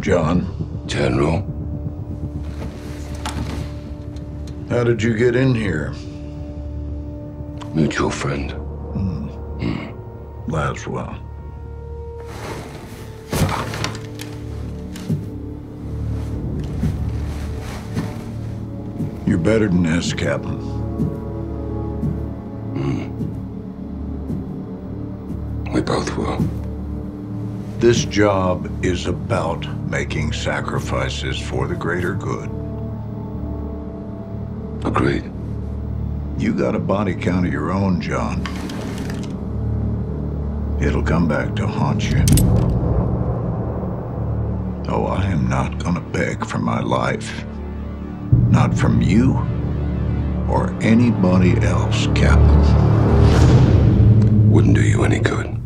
John, General, how did you get in here? mutual friend. Hmm. Hmm. Laswell. You're better than this, Captain. Hmm. We both will. This job is about making sacrifices for the greater good. Agreed. You got a body count of your own, John. It'll come back to haunt you. Oh, I am not gonna beg for my life. Not from you or anybody else, Captain. Wouldn't do you any good.